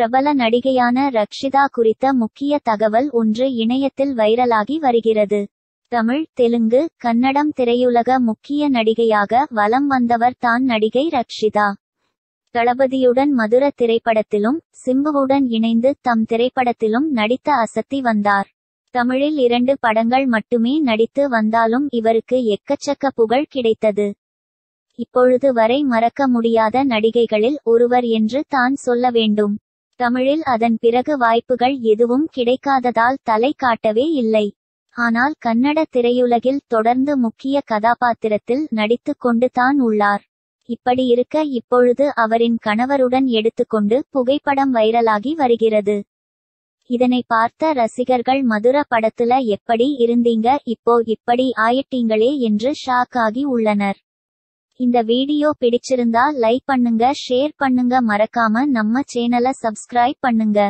பிரபல நடிகையான ரக்ஷிதா குறித்த முக்கிய தகவல் ஒன்று இணையத்தில் வைரலாகி வருகிறது. தமிழ் தெலுங்கு கன்னடம் திரையுலக முக்கிய நடிகையாக வலம் வந்தவர் தான் நடிகை ரக்ஷிதா. தளபதியுடன் மதுர திரைப்படத்திலும் சிம்புவுடன் இணைந்து தம் திரைப்படத்திலும் நடித்த அசத்தி வந்தார். தமிழில் இரண்டு படங்கள் மட்டுமே நடித்து வந்தாலும் இவருக்கு எக்கச்சக்க புகழ் கிடைத்தது. இப்பொழுது வரை மறக்க முடியாத நடிகைகளில் ஒருவர் என்று தான் சொல்ல வேண்டும். தமிழில் அதன் பிறகு வாய்ப்புகள் எதுவும் கிடைக்காததால் தலை காட்டவே இல்லை. ஆனால் கன்னட திரையுலகில் தொடர்ந்து முக்கிய கதாபாத்திரத்தில் நடித்துக் கொண்டு தான் உள்ளார். இப்படி இருக்க இப்பொழுது அவரின் கணவருடன் எடுத்துக்கொண்டு புகைப்படம் வைரலாகி வருகிறது. இதனை பார்த்த ரசிகர்கள் மதுர படத்துல எப்படி இருந்தீங்க? இப்போ இப்படி ஆயிட்டீங்களே என்று ஷாக் ஆகி உள்ளனர். இந்த வீடியோ பிடிச்சிருந்தா லைக் பண்ணுங்க ஷேர் பண்ணுங்க மறக்காம நம்ம சேனலை சப்ஸ்கிரைப் பண்ணுங்க.